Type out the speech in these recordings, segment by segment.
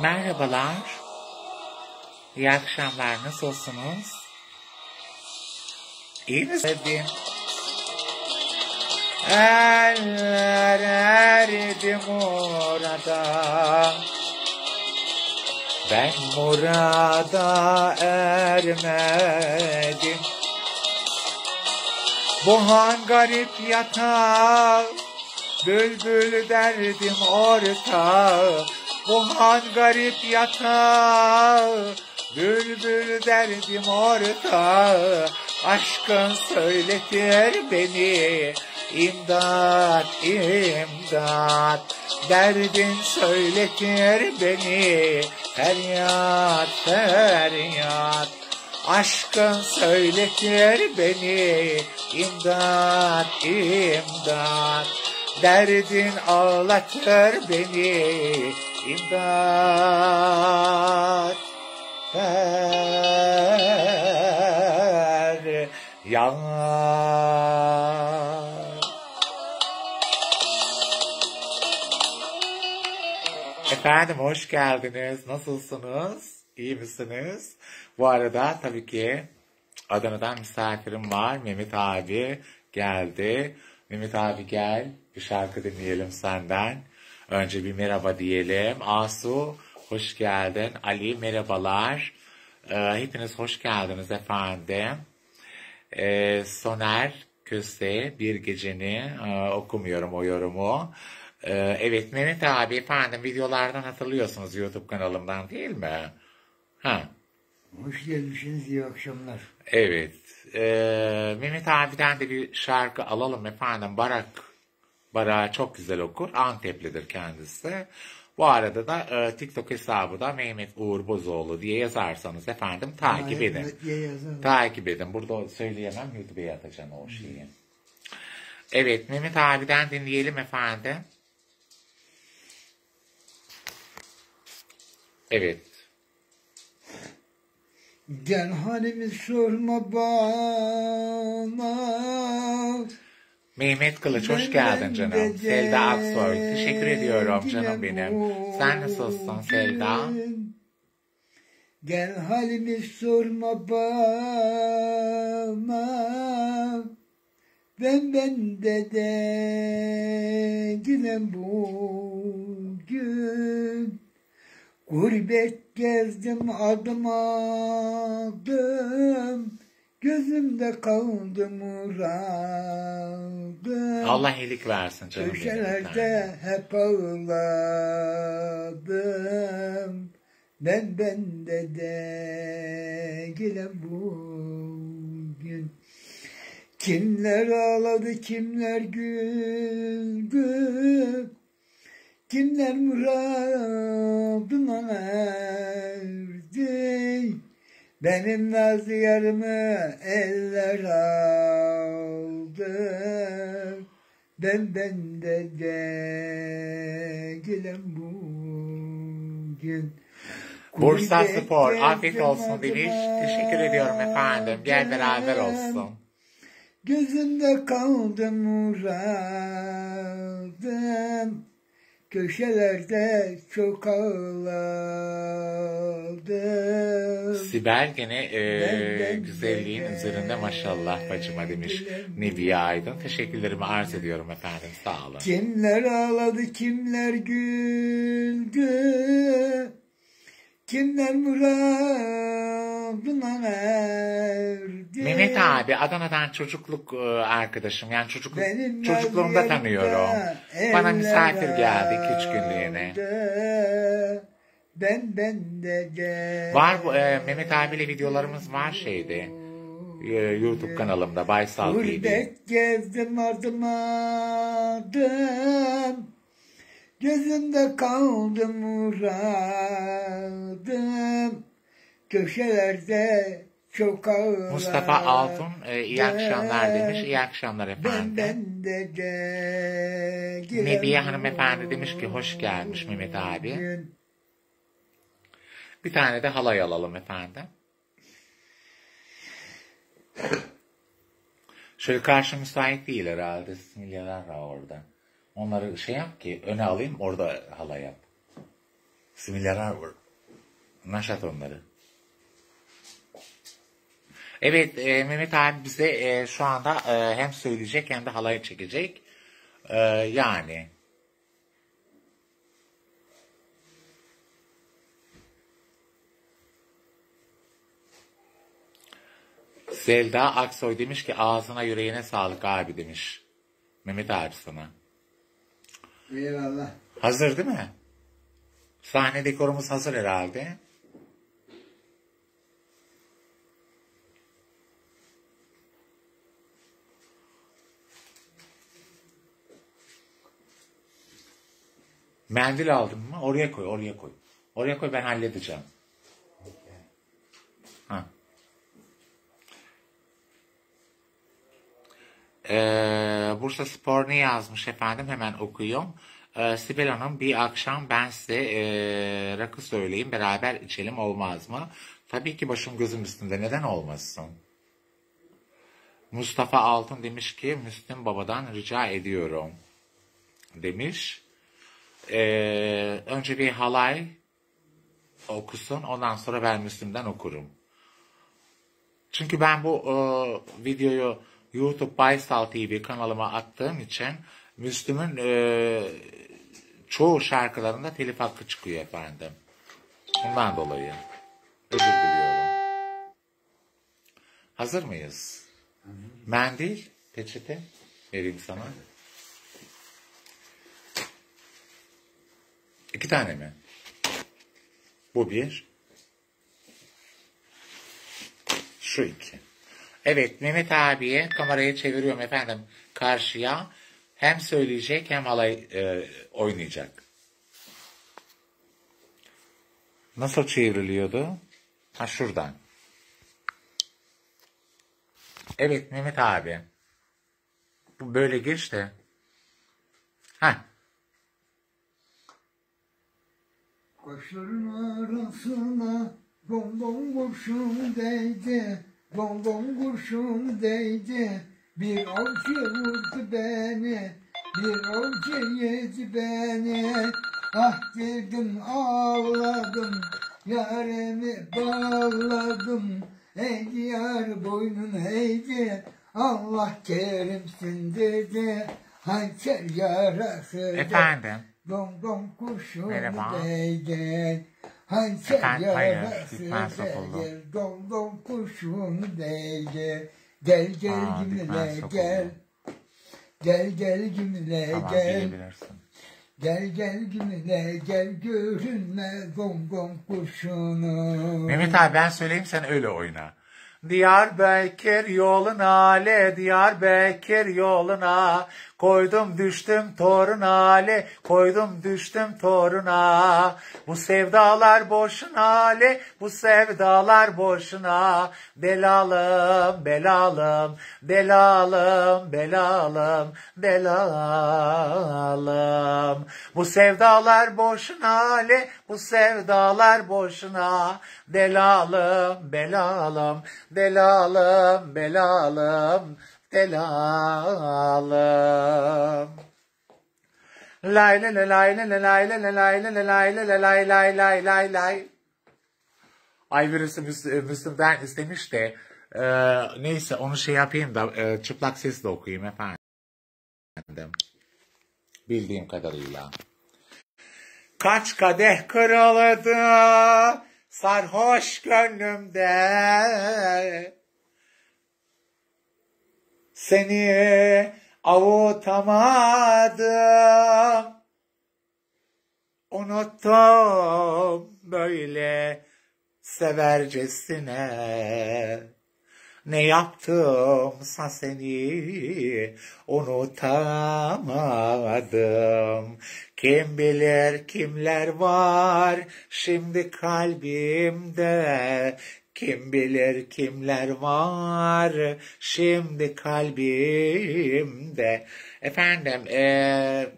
Merhabalar. İyi akşamlar. Nasılsınız? İyi misiniz? Eller erdim orada. Ben murada ermedim. Bu han garip yatağı Bülbül derdim orta Bu han garip yatağı Bülbül derdim orta Aşkın söyletir beni İmdat, imdat. Derdin söyletir beni Feryat, feryat. Aşkın söyletir beni İmdat, imdat. Derdin ağlatır beni İmdat Fer Yar Efendim hoş geldiniz. Nasılsınız? İyi misiniz? Bu arada tabii ki Adana'dan misafirim var. Mehmet abi geldi. Mehmet abi gel. Bir şarkı dinleyelim senden. Önce bir merhaba diyelim. Asu hoş geldin. Ali merhabalar. Ee, hepiniz hoş geldiniz efendim. Ee, Soner Köse bir geceni e, okumuyorum o yorumu. Ee, evet Mehmet abi efendim videolardan hatırlıyorsunuz YouTube kanalımdan değil mi? Ha. Hoş gelmişsiniz, iyi akşamlar. Evet. Ee, Mehmet abiden de bir şarkı alalım efendim. Barak. Barak çok güzel okur. Anteplidir kendisi. Bu arada da e, TikTok hesabı da Mehmet Uğur Bozoğlu diye yazarsanız efendim takip edin. Evet, diye. Takip edin. Burada söyleyemem. YouTube'a atacağım o şeyi. Evet. Mehmet abiden dinleyelim efendim. Evet. Gel halimi sorma bana. Mehmet Kılıç hoş geldin canım. Selda Aksoy. Teşekkür ediyorum canım benim. Sen nasılsın Selda? Gel halimi sorma bana. Ben bende de yine bugün. Gurbet gezdim adım adım. Gözümde kaldı muradım. Allah iyilik versin canım. Köşelerde hep ağladım. Ben bende de yine bugün. Kimler ağladı, kimler güldü. Kimler muradına erdi. Benim nazlı yarımı eller aldı. Ben bende de gülüm bugün. Bursa Spor afiyet olsun demiş. Teşekkür ediyorum efendim. Gel beraber olsun. Gözümde kaldı muradım. Köşelerde çok ağladım. Sibel gene e, Ben- ben- güzelliğin üzerinde maşallah bacıma demiş. Nebiye Aydın. Teşekkürlerimi arz ediyorum efendim. Sağ olun. Kimler ağladı, kimler güldü. Kimler muradına erdi. Mehmet abi Adana'dan çocukluk e, arkadaşım. Yani çocukluk, Benim çocukluğumda tanıyorum. Bana misafir geldi üç günlüğüne. Ben bende de. Var bu e, Mehmet abiyle videolarımız var şeyde. e, YouTube kanalımda Baysal TV. Gurbet gezdim adım adım. Gözümde kaldı muradım. Köşelerde çok ağladım. Mustafa Altun e, iyi akşamlar demiş. İyi akşamlar Ben efendim. bende de girem Nebiye hanımefendi demiş ki hoş gelmiş Mehmet abi. Bir tane de halay alalım efendim. Şöyle karşı müsait değil herhalde. Similyalar var orada. Onları şey yap ki öne alayım orada halay yap. Similar Naşat onları. Evet e, Mehmet abi bize e, şu anda e, hem söyleyecek hem de halay çekecek. E, yani. Selda Aksoy demiş ki ağzına yüreğine sağlık abi demiş. Mehmet abi sana. Eyvallah. Hazır değil mi? Sahne dekorumuz hazır herhalde. Mendil aldın mı? Oraya koy, oraya koy. Oraya koy ben halledeceğim. Ha. Ee, Bursa Spor ne yazmış efendim? Hemen okuyayım. Ee, Sibel Hanım bir akşam ben size e, rakı söyleyeyim beraber içelim olmaz mı? Tabii ki başım gözüm üstünde neden olmasın? Mustafa Altın demiş ki Müslüm Baba'dan rica ediyorum demiş. Ee, önce bir halay okusun ondan sonra ben Müslüm'den okurum. Çünkü ben bu e, videoyu YouTube Baysal TV kanalıma attığım için Müslüm'ün e, çoğu şarkılarında telif hakkı çıkıyor efendim. Bundan dolayı. Özür diliyorum. Hazır mıyız? Mendil, peçete vereyim sana. İki tane mi? Bu bir. Şu iki. Evet Mehmet abiye kamerayı çeviriyorum efendim karşıya. Hem söyleyecek hem halay e, oynayacak. Nasıl çevriliyordu? Ha şuradan. Evet Mehmet abi. Bu böyle geç de. Kaşların arasına bom bom kurşun değdi, bom bom kurşun değdi. Bir avcı vurdu beni, bir avcı yedi beni. Ah dedim ağladım, yarimi bağladım. Ey diyar boynun eğdi, Allah kerimsin dedi. Hançer yarası Efendim. Dom dom kurşun Merhaba. değdi. Hançer yarası lütfen sokuldu. değdi. Dom dom kurşun değdi. Gel gel Aa, gimle gel. Gel gel gimle Tamam gel. Gel gel gimle gel görünme gom gom kurşunu. Mehmet abi ben söyleyeyim sen öyle oyna. Diyarbakır yoluna le Diyarbakır yoluna koydum düştüm toruna le koydum düştüm toruna. Bu sevdalar boşuna le bu sevdalar boşuna. Belalım belalım belalım belalım belalım. Bu sevdalar boşuna le bu sevdalar boşuna. Belalım belalım belalım belalım belalım lay lay lay lay lay lay lay lay lay lay lay lay lay lay lay lay lay Ay birisi Müs- Müslüm'den istemiş de e, neyse onu şey yapayım da e, çıplak sesle okuyayım efendim. Bildiğim kadarıyla. Kaç kadeh kırıldı sarhoş gönlümde Seni avutamadım Unuttum böyle severcesine ne yaptımsa seni unutamadım. Kim bilir kimler var şimdi kalbimde. Kim bilir kimler var şimdi kalbimde. Efendim eee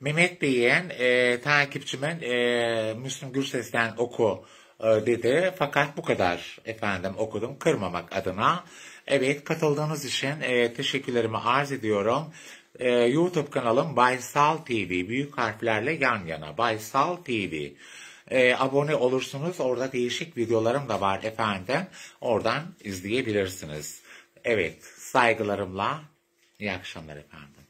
Mehmet Bey'in e, takipçimin e, Müslüm Gürses'ten oku e, dedi. Fakat bu kadar efendim okudum kırmamak adına. Evet katıldığınız için e, teşekkürlerimi arz ediyorum. Ee, YouTube kanalım Baysal TV büyük harflerle yan yana Baysal TV. Ee, abone olursunuz orada değişik videolarım da var efendim. Oradan izleyebilirsiniz. Evet saygılarımla iyi akşamlar efendim.